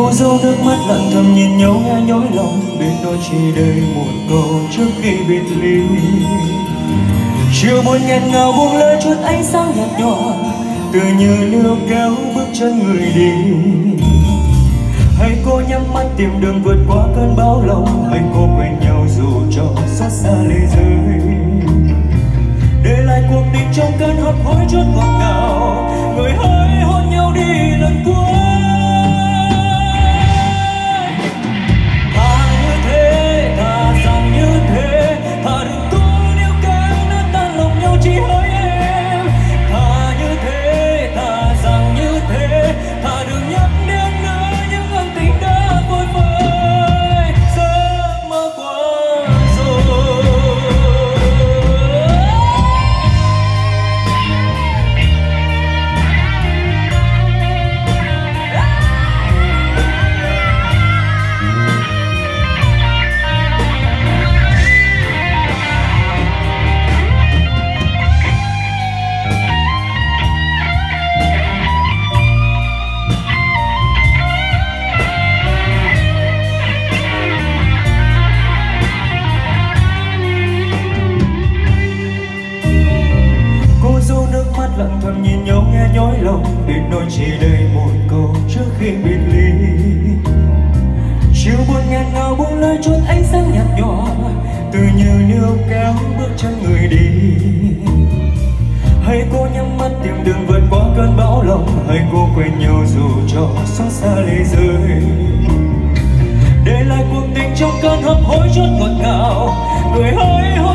cô dâu nước mắt lặng thầm nhìn nhau nghe nhói lòng, bên đôi chỉ đầy một câu trước khi biệt ly. Chiều buồn nghẹn ngào buông lơi chút ánh sáng nhạt nhòa từ như nước kéo bước chân người đi. Hãy cô nhắm mắt tìm đường vượt qua cơn bão lòng anh cô quên nhau nhìn nhau nghe nhói lòng đến nỗi chỉ đầy một câu trước khi biệt ly. Chiều buồn nghẹn ngào buông lơi chút ánh sáng nhạt nhòa, từ như níu kéo bước chân người đi. Hay cô nhắm mắt tìm đường vượt qua cơn bão lòng hay cô quên nhau dù cho xót xa lê rơi. Để lại cuộc tình trong cơn hấp hối chút ngọt ngào người hối hối